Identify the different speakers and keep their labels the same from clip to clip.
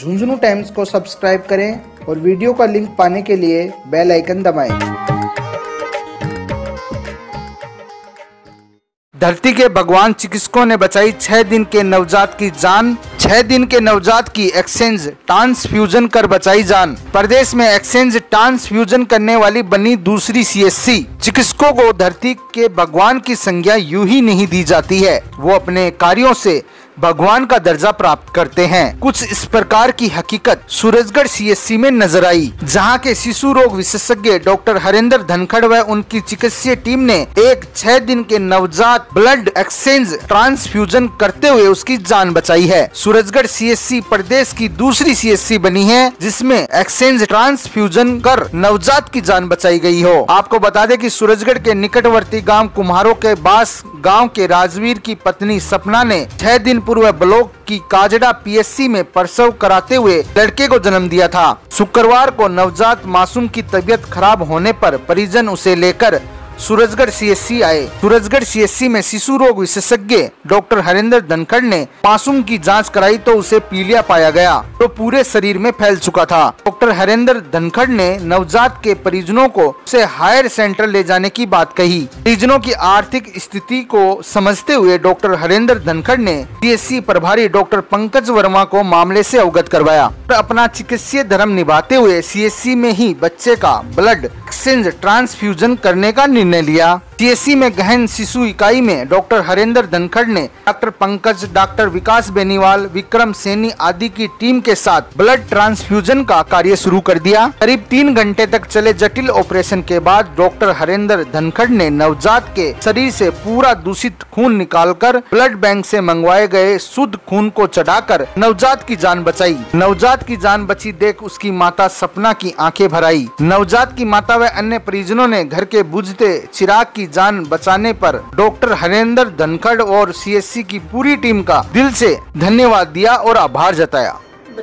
Speaker 1: Jhunjhunu times को subscribe करें और वीडियो का लिंक पाने के लिए बेल आइकन दबाएँ। धरती के भगवान चिकित्सकों ने बचाई छह दिन के नवजात की जान। छह दिन के नवजात की एक्सचेंज ट्रांसफ्यूजन कर बचाई जान। प्रदेश में एक्सचेंज ट्रांसफ्यूजन करने वाली बनी दूसरी सीएससी। चिकित्सकों को धरती के भगवान की संज्ञा यूँ ही नहीं दी जाती है। वो अपने कार्यों से भगवान का दर्जा प्राप्त करते हैं। कुछ इस प्रकार की हकीकत सूरजगढ़ सीएससी में नज़र आई, जहाँ के शिशु रोग विशेषज्ञ डॉक्टर हरेंद्र धनखड़ व उनकी चिकित्सीय टीम ने एक छह दिन के नवजात ब्लड एक्सचेंज ट्रांसफ्यूजन करते हुए उसकी जान बचाई है। सूरजगढ़ सीएससी प्रदेश की दूसरी सीएससी बनी है, जिसमें एक्सचेंज ट्रांसफ्यूजन कर नवजात की जान बचाई गई हो। आपको बता दें कि सूरजगढ़ के निकटवर्ती गाँव कुम्हारों के बास गाँव के राजवीर की पत्नी सपना ने छह दिन पूर्व ब्लॉक की काजड़ा पीएससी में प्रसव कराते हुए लड़के को जन्म दिया था। शुक्रवार को नवजात मासूम की तबीयत खराब होने पर परिजन उसे लेकर सूरजगढ़ सीएससी आए। सूरजगढ़ सीएससी में शिशु रोग विशेषज्ञ डॉक्टर हरेंद्र धनखड़ ने मासूम की जाँच कराई तो उसे पीलिया पाया गया तो पूरे शरीर में फैल चुका था। डॉक्टर हरेंद्र धनखड़ ने नवजात के परिजनों को उसे हायर सेंटर ले जाने की बात कही। परिजनों की आर्थिक स्थिति को समझते हुए डॉक्टर हरेंद्र धनखड़ ने सीएससी प्रभारी डॉक्टर पंकज वर्मा को मामले से अवगत करवाया। और अपना चिकित्सीय धर्म निभाते हुए सीएससी में ही बच्चे का ब्लड एक्सचेंज ट्रांसफ्यूजन करने का निर्णय निर्णय लिया। सीएससी में गहन शिशु इकाई में डॉक्टर हरेंद्र धनखड़ ने डॉक्टर पंकज, डॉक्टर विकास बेनीवाल, विक्रम सैनी आदि की टीम के साथ ब्लड ट्रांसफ्यूजन का कार्य शुरू कर दिया। करीब तीन घंटे तक चले जटिल ऑपरेशन के बाद डॉक्टर हरेंद्र धनखड़ ने नवजात के शरीर से पूरा दूषित खून निकालकर ब्लड बैंक से मंगवाए गए शुद्ध खून को चढ़ाकर नवजात की जान बचाई। नवजात की जान बची देख उसकी माता सपना की आँखें भराई। नवजात की माता व अन्य परिजनों ने घर के बुझते चिराग की जान बचाने पर डॉक्टर हरेंद्र धनखड़ और सीएससी की पूरी टीम का दिल से धन्यवाद दिया और आभार जताया।
Speaker 2: तो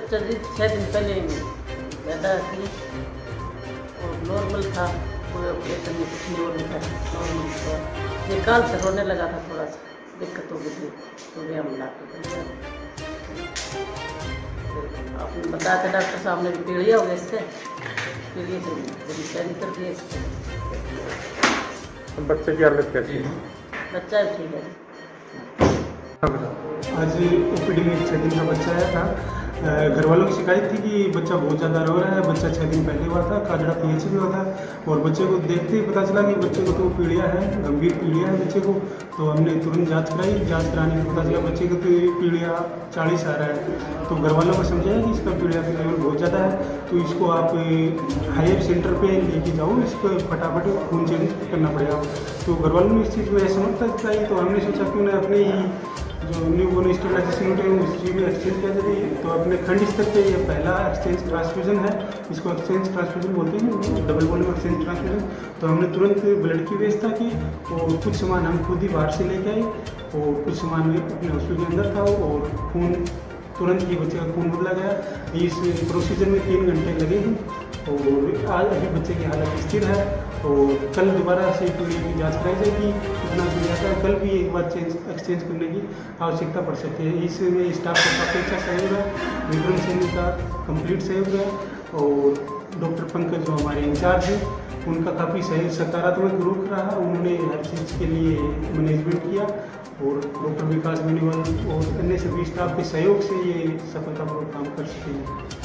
Speaker 2: आपने बताया था डॉक्टर साहब ने पीड़िया हो गया इससे पीड़िया से कर दिया इसको
Speaker 3: बच्चे की हालत कैसी है?
Speaker 2: बच्चा ठीक है।
Speaker 4: आज ओपीडी में छः दिन का बच्चा आया था अ, घर वालों की शिकायत थी कि बच्चा बहुत ज़्यादा रो रहा है, बच्चा छः दिन पहले हुआ था काजड़ा पी एच में हुआ था, और बच्चे को देखते ही पता चला कि बच्चे को तो पीड़िया है, गंभीर पीड़िया है बच्चे को तो हमने तुरंत जाँच कराई, जाँच कराने में पता चला बच्चे को तो पीड़िया चालीस आ रहा है। तो घर वालों को समझाया कि इसका पीड़िया का लेवल बहुत ज़्यादा है तो इसको आप हायर सेंटर पर लेके जाओ, इसको फटाफट खून चेंज करना पड़ेगा। तो घर वालों ने इस चीज़ को समझता चाहिए तो हमने सोचा कि उन्हें अपने ही जो न्यू बोर्न स्टेबलाइजेशन यूनिट है उसी में एक्सचेंज कर देते हैं तो अपने खंड स्तर पे ये पहला एक्सचेंज ट्रांसफ्यूजन है। इसको एक्सचेंज ट्रांसफ्यूजन बोलते हैं डबल बोल में एक्सचेंज ट्रांसफ्यूजन तो हमने तुरंत ब्लड की व्यवस्था की और कुछ सामान हम खुद ही बाहर से लेके आए और कुछ सामान भी अपने हॉस्पिटल के अंदर था और खून तुरंत ही बच्चे का खून बदला गया। इस प्रोसीजर में तीन घंटे लगे हैं। और आज अभी बच्चे की हालत स्थिर है और कल दोबारा से पीड़िया की जाँच कराई जाएगी कितना पीड़िया था कल भी एक बार चेंज, एक्सचेंज करने की आवश्यकता पड़ सकती है। इसमें स्टाफ का काफ़ी अच्छा सहयोग है, विक्रम सिंह का कंप्लीट सहयोग है, और डॉक्टर पंकज जो हमारे इंचार्ज हैं, उनका काफ़ी सही सकारात्मक रुख रहा उन्होंने हर चीज़ के लिए मैनेजमेंट किया, और डॉक्टर विकास बेनीवाल और अन्य सभी स्टाफ के सहयोग से ये सफलतापूर्वक काम कर सके।